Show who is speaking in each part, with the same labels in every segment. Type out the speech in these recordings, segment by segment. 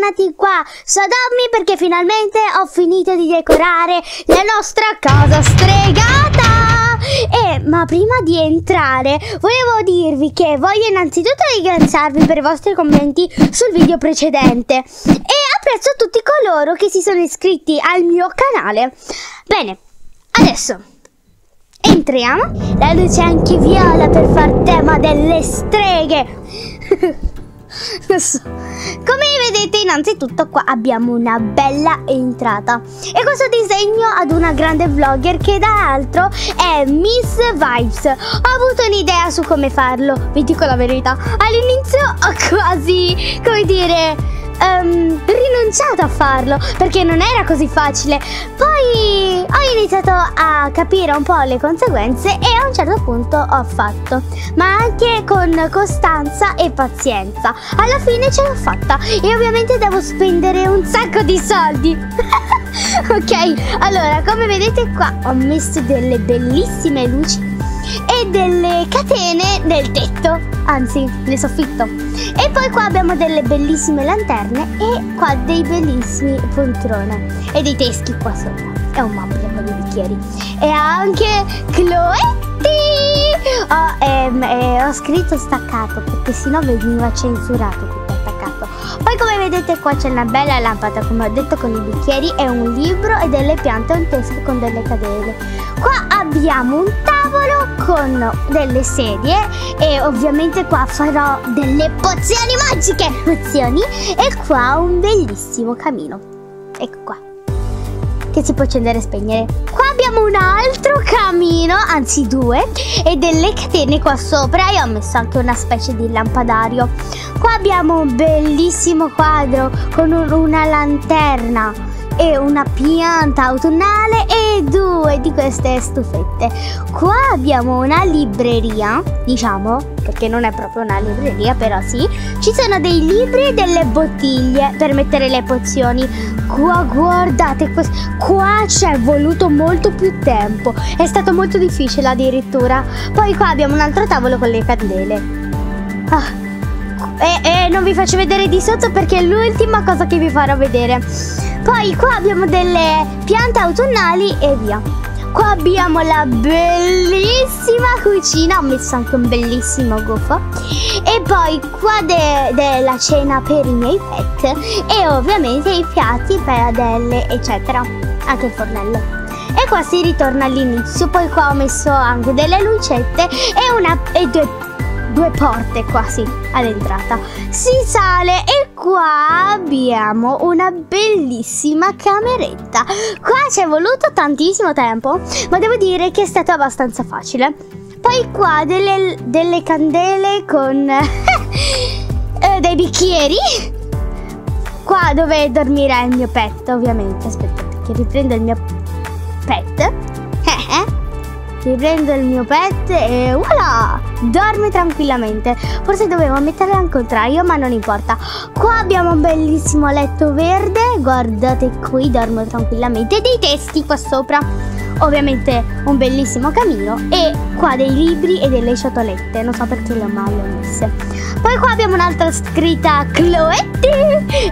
Speaker 1: bentornati qua su Adobe perché finalmente ho finito di decorare la nostra casa stregata. E ma prima di entrare volevo dirvi che voglio innanzitutto ringraziarvi per i vostri commenti sul video precedente. E apprezzo tutti coloro che si sono iscritti al mio canale. Bene adesso entriamo. La luce è anche viola per far tema delle streghe Come vedete innanzitutto qua abbiamo una bella entrata e questo disegno ad una grande vlogger che da altro è Miss Vibes. Ho avuto un'idea su come farlo, vi dico la verità. All'inizio ho quasi, come dire, um, rinunciato a farlo perché non era così facile. Poi ho iniziato a capire un po' le conseguenze e a un certo punto ho fatto, ma anche con costanza e pazienza. Alla fine ce l'ho fatta e ovviamente devo spendere un sacco di soldi. ok, allora come vedete qua ho messo delle bellissime luci e delle catene nel tetto, anzi nel soffitto. E poi qua abbiamo delle bellissime lanterne e qua dei bellissimi poltrone e dei teschi qua sopra. È un mobile con i bicchieri. E anche Chloetti! Oh, ehm, eh, ho scritto staccato perché sennò veniva censurato tutto attaccato. Poi come vedete qua c'è una bella lampada, come ho detto con i bicchieri, e un libro e delle piante e un teschio con delle cadere. Qua abbiamo un tavolo con delle sedie e ovviamente qua farò delle pozioni magiche, pozioni, e qua un bellissimo camino. Ecco qua che si può accendere e spegnere. Qua abbiamo un altro camino, anzi due, e delle catene qua sopra e ho messo anche una specie di lampadario. Qua abbiamo un bellissimo quadro con una lanterna e una pianta autunnale e due di queste stufette. Qua abbiamo una libreria, diciamo, perché non è proprio una libreria, però sì. Ci sono dei libri e delle bottiglie per mettere le pozioni. Qua guardate, qua ci è voluto molto più tempo. È stato molto difficile addirittura. Poi qua abbiamo un altro tavolo con le candele. Ah. E, e non vi faccio vedere di sotto perché è l'ultima cosa che vi farò vedere. Poi qua abbiamo delle piante autunnali e via. Qua abbiamo la bellissima cucina, ho messo anche un bellissimo gufo. E poi qua della de cena per i miei pet e ovviamente i piatti per Adele, eccetera. Anche il fornello. E qua si ritorna all'inizio, poi qua ho messo anche delle lucette e, una, e due due porte quasi all'entrata. Si sale e qua abbiamo una bellissima cameretta. Qua ci è voluto tantissimo tempo, ma devo dire che è stato abbastanza facile. Poi qua delle, delle candele con eh, dei bicchieri. Qua dove dormirà il mio pet, ovviamente. Aspettate che riprendo il mio pet. Eh, eh riprendo il mio pet e voilà! Dorme tranquillamente. Forse dovevo metterla al contrario, ma non importa. Qua abbiamo un bellissimo letto verde. Guardate qui, dormo tranquillamente. Dei testi qua sopra. Ovviamente un bellissimo camino e qua dei libri e delle ciotolette. Non so perché le ho mai messe. Poi qua abbiamo un'altra scritta Chloetti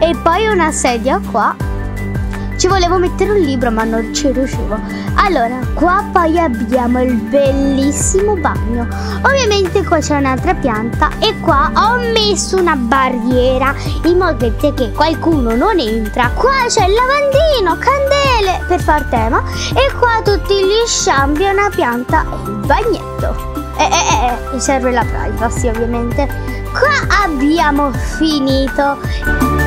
Speaker 1: e poi una sedia qua volevo mettere un libro ma non ci riuscivo. Allora, qua poi abbiamo il bellissimo bagno. Ovviamente qua c'è un'altra pianta e qua ho messo una barriera in modo che qualcuno non entra. Qua c'è il lavandino, candele per far tema e qua tutti gli sciambi, una pianta e il bagnetto. E eh, eh, eh, mi serve la privacy ovviamente. Qua abbiamo finito.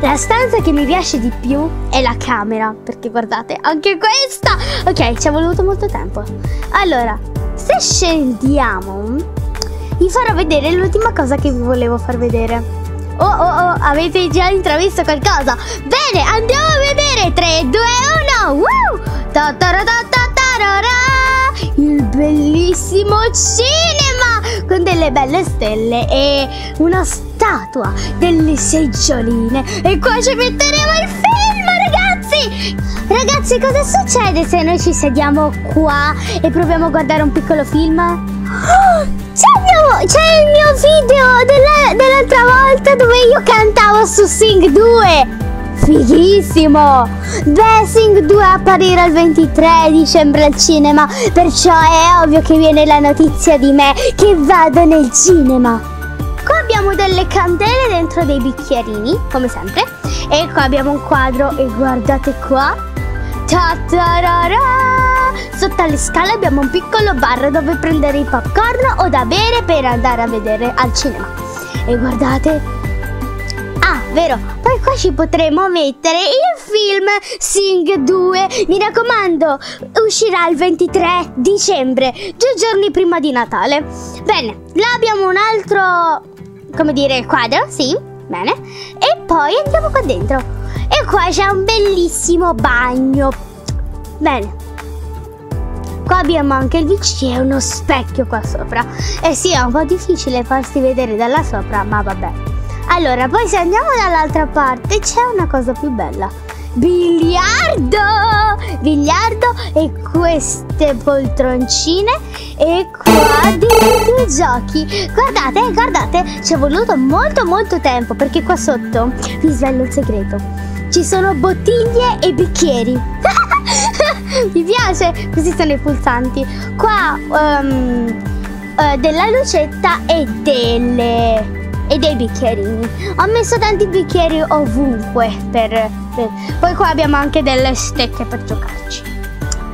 Speaker 1: La stanza che mi piace di più è la camera, perché guardate, anche questa! Ok, ci è voluto molto tempo. Allora, se scendiamo, vi farò vedere l'ultima cosa che vi volevo far vedere. Oh, oh, oh, avete già intravisto qualcosa? Bene, andiamo a vedere! 3, 2, 1, woo! Ta -ta -ra -ta -ta Il bellissimo cinema! Con delle belle stelle e una statua, delle seggioline e qua ci metteremo il film, ragazzi! Ragazzi, cosa succede se noi ci sediamo qua e proviamo a guardare un piccolo film? C'è il, il mio video della, dell'altra volta dove io cantavo su Sing 2. Fighissimo! Beh, Sing 2 apparire il 23 dicembre al cinema, perciò è ovvio che viene la notizia di me che vado nel cinema. Qua abbiamo delle candele dentro dei bicchierini, come sempre. E qua abbiamo un quadro e guardate qua. Ta-ta-ra-ra! Sotto alle scale abbiamo un piccolo bar dove prendere il popcorn o da bere per andare a vedere al cinema. E guardate. Ah, vero, qua ci potremo mettere il film Sing 2. Mi raccomando, uscirà il 23 dicembre, due giorni prima di Natale. Bene, là abbiamo un altro, come dire, quadro, sì, bene. E poi andiamo qua dentro. E qua c'è un bellissimo bagno. Bene, Qua abbiamo anche il WC e uno specchio qua sopra. Eh sì, è un po' difficile farsi vedere da là sopra, ma vabbè. Allora, poi se andiamo dall'altra parte c'è una cosa più bella. Biliardo! Biliardo e queste poltroncine e qua dei giochi. Guardate, guardate, ci è voluto molto molto tempo perché qua sotto vi svelo il segreto. Ci sono bottiglie e bicchieri. Mi piace, questi sono i pulsanti. Qua um, uh, della lucetta e delle e dei bicchierini. Ho messo tanti bicchieri ovunque per, per... Poi qua abbiamo anche delle stecche per giocarci.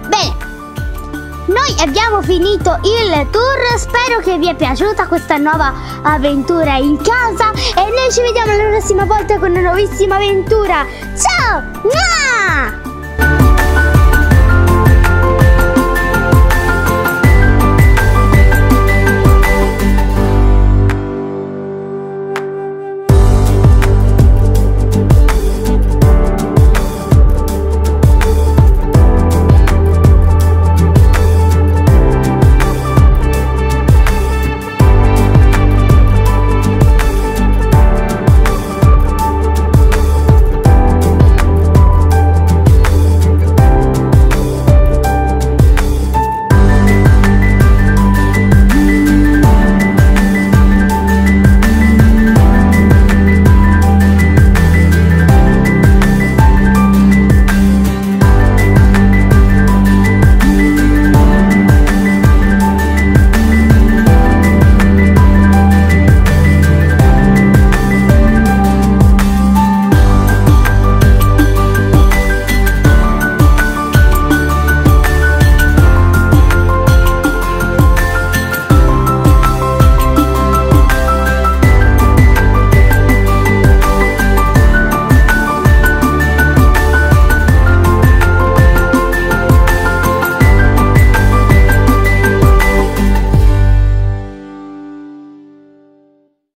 Speaker 1: Bene. Noi abbiamo finito il tour, spero che vi è piaciuta questa nuova avventura in casa e noi ci vediamo la prossima volta con una nuovissima avventura. Ciao!